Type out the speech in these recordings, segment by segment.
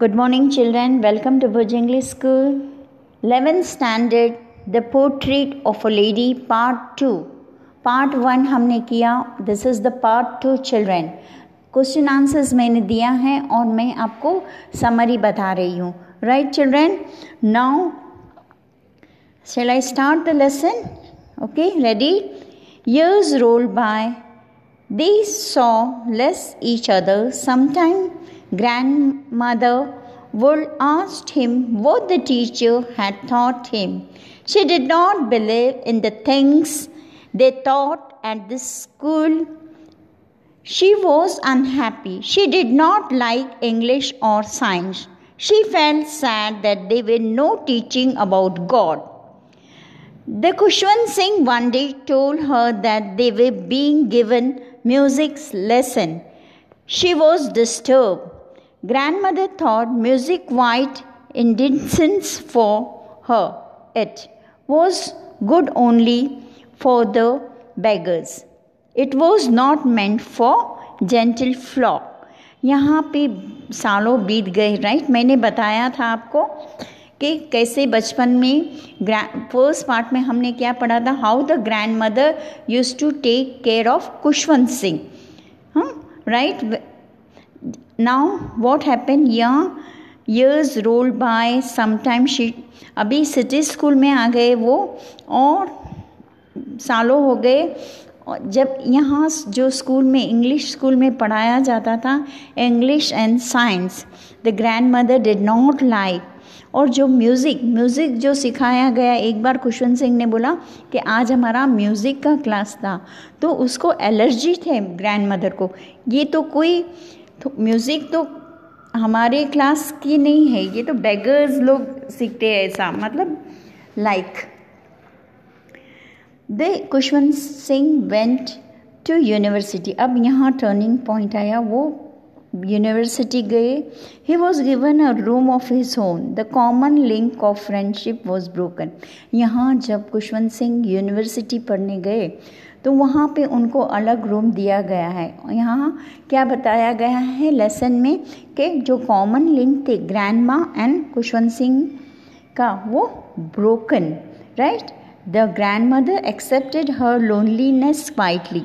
Good morning, children. Welcome to Bhuj English School. 11th standard The Portrait of a Lady Part 2. Part one हमने किया this is the part two children question answers मैंने दिया है और मैं आपको summary बता रही हूँ right children now shall I start the lesson okay ready years rolled by they saw less each other sometime grandmother would ask him what the teacher had taught him. She did not believe in the things they taught at the school. She was unhappy. She did not like English or science. She felt sad that there were no teaching about God. The Kushwan Singh one day told her that they were being given music's lesson. She was disturbed. Grandmother thought music quite indecent for her. It was good only for the beggars. It was not meant for gentle flock. यहाँ पे सालों बीत गए right मैंने बताया था आपको कि कैसे बचपन में फर्स्ट पार्ट में हमने क्या पढ़ा था how the grand mother use to take care of Khushwant Singh हम right now what happen years roll by sometime sometime अभी सिटी स्कूल में आ गए वो और सालों हो गए जब यहाँ जो स्कूल में इंग्लिश स्कूल में पढ़ाया जाता था English and science the grandmother did not like और जो म्यूज़िक म्यूज़िक जो सिखाया गया एक बार कुशवंत सिंह ने बोला कि आज हमारा म्यूज़िक का क्लास था तो उसको एलर्जी थे ग्रैंड मदर को ये तो कोई तो म्यूज़िक तो हमारे क्लास की नहीं है ये तो बेगर्स लोग सीखते हैं ऐसा मतलब like they Khushwant Singh went to university अब यहाँ टर्निंग पॉइंट आया वो यूनिवर्सिटी गए ही was given a room of his home the common link of friendship was broken यहाँ जब कुशवंत सिंह यूनिवर्सिटी पढ़ने गए तो वहाँ पे उनको अलग रूम दिया गया है यहाँ क्या बताया गया है लेसन में कि जो कॉमन लिंक थे ग्रैंड माँ एंड कुशवंत सिंह का वो broken right the grand mother accepted her loneliness quietly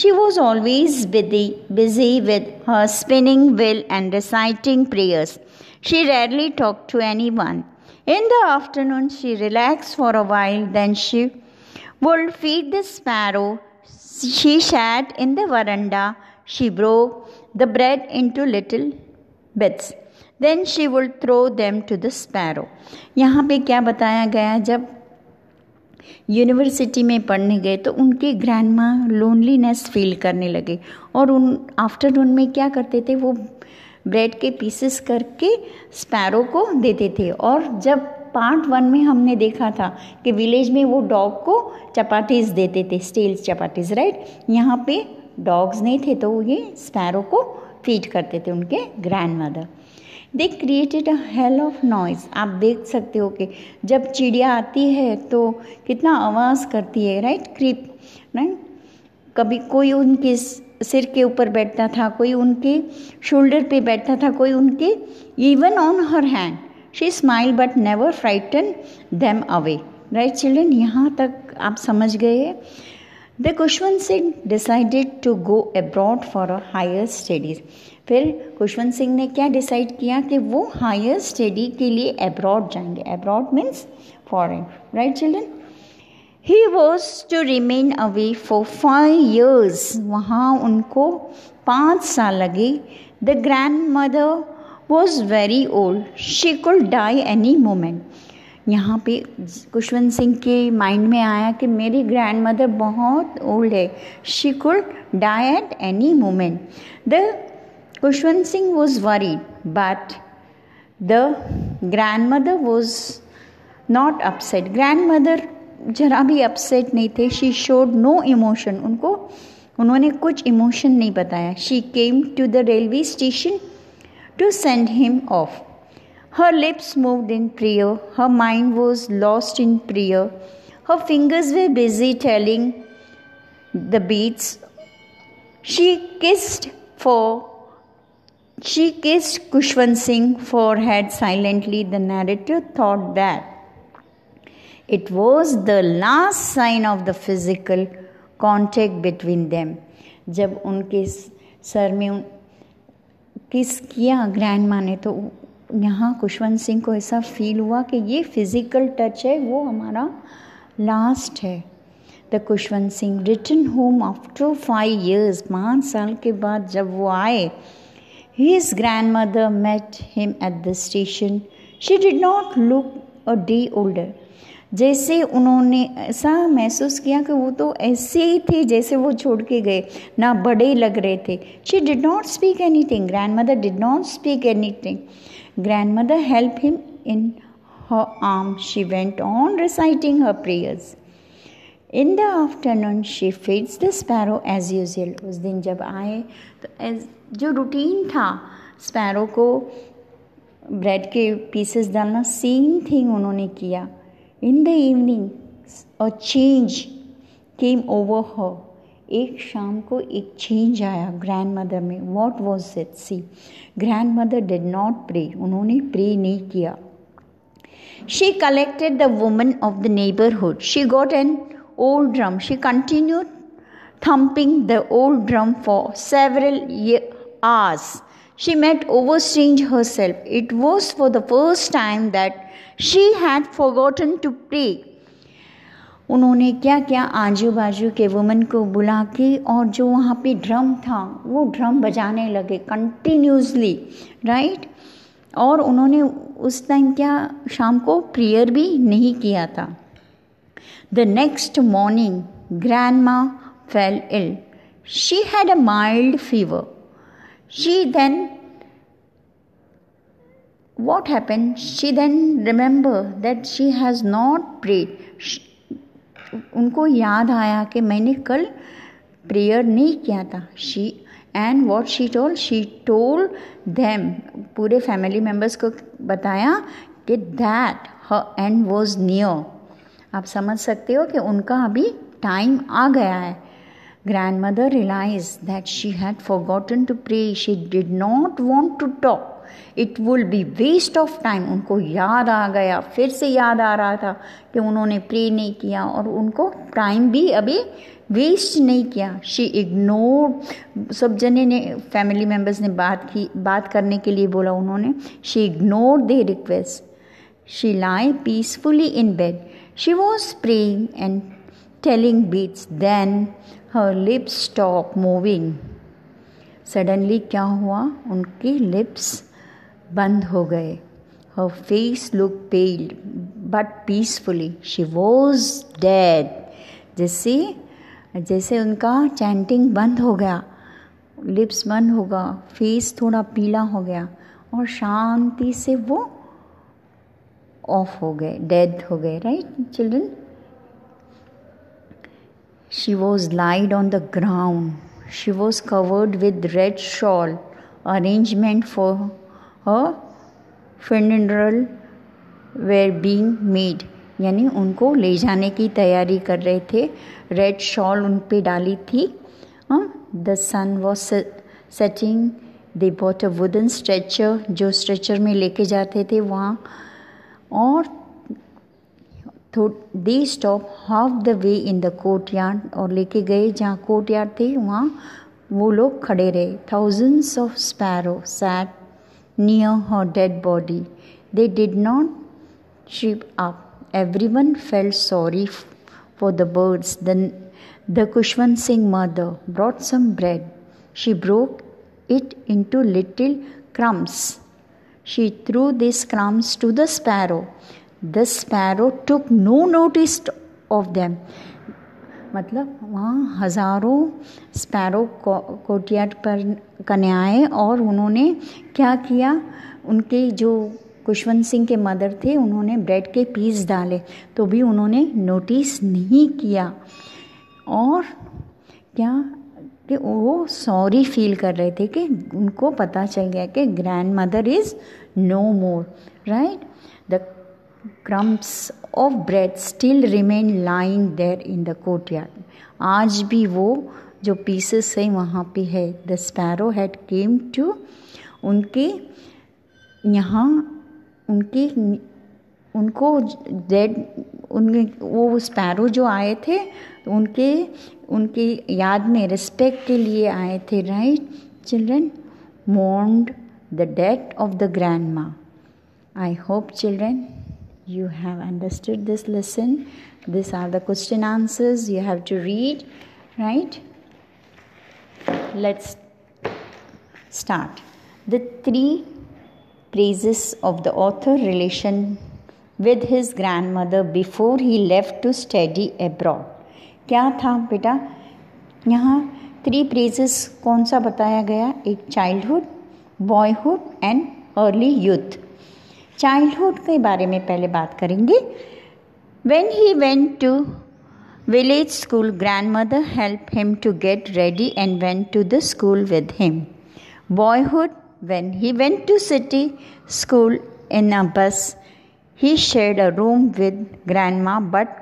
she was always बिदी busy with her spinning wheel and reciting prayers she rarely talk to anyone in the afternoon she relax for a while then she would feed the sparrow. She sat in the veranda. She broke the bread into little bits. Then she would throw them to the sparrow. यहाँ पे क्या बताया गया जब university में पढ़ने गए तो उनके ग्रैंड माँ लोनलीनेस फील करने लगे और उन आफ्टरनून में क्या करते थे वो ब्रेड के पीसेस करके स्पैरो को देते थे और जब पार्ट वन में हमने देखा था कि विलेज में वो डॉग को चपाटीज देते थे स्टील चपाटीज राइट यहाँ पे डॉग्स नहीं थे तो ये स्पैरो को फीड करते थे उनके grand mother they created a hell of noise आप देख सकते हो कि जब चिड़िया आती है तो कितना आवाज़ करती है राइट क्रीप राइट कभी कोई उनके सिर के ऊपर बैठता था कोई उनके शोल्डर पे बैठता था कोई उनके even on her hand she smile but never frighten them away right children यहाँ तक आप समझ गए the Khushwant Singh decided to go abroad for a higher studies फिर खुशवंत सिंह ने क्या डिसाइड किया कि वो हायर स्टडी के लिए एब्रॉड जाएंगे abroad means foreign right children he was to remain away for five years वहाँ उनको पाँच साल लगे the grand mother was very old she could die any moment यहाँ पे कुशवंत सिंह के माइंड में आया कि मेरी ग्रैंड मदर बहुत ओल्ड है she could die at any moment the Khushwant Singh was worried but the grand mother was not upset grand mother जरा भी अपसेट नहीं थे शी शोड नो इमोशन उनको उन्होंने कुछ इमोशन नहीं बताया she came to the railway station To send him off her lips moved in prayer her mind was lost in prayer her fingers were busy telling the beads she kissed for She kissed Kushwant Singh forehead silently. The narrator thought that it was the last sign of the physical contact between them. जब उनके सर में kiss किया grand माँ ने तो यहाँ खुशवंत सिंह को ऐसा फील हुआ कि ये फिज़िकल टच है वो हमारा लास्ट है the Khushwant Singh return home after five years पाँच साल के बाद जब वो आए his grand mother met him at the station she did not look a day older जैसे उन्होंने ऐसा महसूस किया कि वो तो ऐसे ही थे जैसे वो छोड़ के गए ना बड़े लग रहे थे she did not speak anything grand mother did not speak anything grand mother help him in her arm she went on reciting her prayers in the afternoon she feeds the sparrow as usual उस दिन जब आए तो as जो routine था sparrow को bread के pieces डालना सेम थिंग उन्होंने किया in the evening a change came over her एक शाम को एक चेंज आया ग्रैंड मदर में what was it see grand mother did not pray उन्होंने प्रे नहीं किया she collected the woman of the neighbourhood she got an old drum she continue thumping the old drum for several hours she met over change herself it was for the first time that she had forgotten to pray उन्होंने क्या क्या आजू बाजू के woman को बुला के और जो वहाँ पे ड्रम था वो ड्रम बजाने लगे कंटिन्यूसली राइट और उन्होंने उस टाइम क्या शाम को प्रेयर भी नहीं किया था द नेक्स्ट मॉर्निंग ग्रैंड माँ fell ill she had a mild fever she then what happened she then remember that she has not prayed उनको याद आया कि मैंने कल प्रेयर नहीं किया था she and what she told she told them पूरे फैमिली मेम्बर्स को बताया कि that her end was near आप समझ सकते हो कि उनका अभी टाइम आ गया है grand mother realise that she had forgotten to pray she did not want to talk it will be waste of time उनको याद आ गया फिर से याद आ रहा था कि उन्होंने प्रे नहीं किया और उनको टाइम भी अभी वेस्ट नहीं किया शी इग्नोर सब जने ने फैमिली मेम्बर्स ने बात की बात करने के लिए बोला उन्होंने she ignore they request she lay peacefully in bed she was praying and telling beads then her lips stop moving suddenly क्या हुआ उनकी लिप्स बंद हो गए her face look pale but peacefully she was dead जैसे जैसे उनका chanting बंद हो गया लिप्स बंद होगा फेस थोड़ा पीला हो गया और शांति से वो ऑफ हो गए डेड हो गए right children she was laid on the ground she was covered with red shawl arrangement for our funeral were being made यानी उनको ले जाने की तैयारी कर रहे थे रेड शॉल उन पर डाली थी the sun was setting they bought a wooden stretcher जो स्ट्रेचर में लेके जाते थे वहाँ और they stop half the way in the courtyard और लेके गए जहाँ कोर्ट यार्ड थे वहाँ वो लोग खड़े रहे thousands of sparrow sat near her dead body. They did not trip up. Everyone felt sorry for the birds. Then the Kushwan Singh mother brought some bread. She broke it into little crumbs. She threw these crumbs to the sparrow. The sparrow took no notice of them. मतलब वहाँ हज़ारों sparrow कोटियाट पर कन्याएं और उन्होंने क्या किया उनके जो खुशवंत सिंह के मदर थे उन्होंने ब्रेड के पीस डाले तो भी उन्होंने नोटिस नहीं किया और क्या कि वो सॉरी फील कर रहे थे कि उनको पता चल गया कि grandmother is no more right the of bread still remain remain there in the the yard आज भी वो जो पीसेस है वहाँ पे है the sparrow had came to उनके यहाँ उनके उनको डेड उनके वो स्पैरो जो आए थे उनके उनके याद में रिस्पेक्ट के लिए आए थे right children mourned the death of the grandma I hope children you have understood this lesson these are the question answers you have to read right let's start the three praises of the author relation with his grandmother before he left to study abroad क्या था बेटा यहाँ three praises कौन सा बताया गया एक childhood boyhood and early youth childhood के बारे में पहले बात करेंगे when he went to village school grand mother help him to get ready and went to the school with him boyhood when he went to city school in a bus he shared a room with grandma but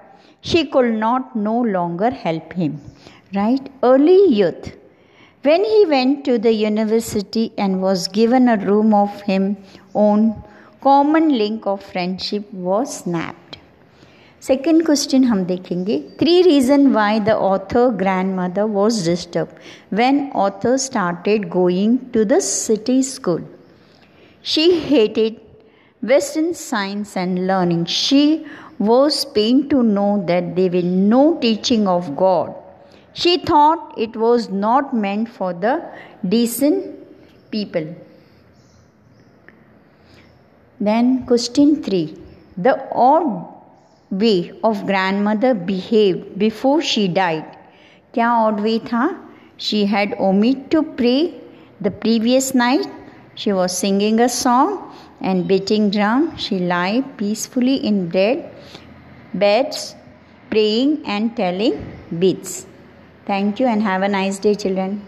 she could not no longer help him right early youth when he went to the university and was given a room of him own Common link of friendship was snapped second question हम देखेंगे three reason why the author grand mother was disturb when author started going to the city school she hated Western science and learning. She was pained to know that there were no teaching of God. She thought it was not meant for the decent people. Then, question 3 The odd way of grandmother behaved before she died. क्या odd way था She had omitted to pray the previous night. She was singing a song and beating drum. She lay peacefully in bed, beds, praying and telling beads. Thank you and have a nice day, children.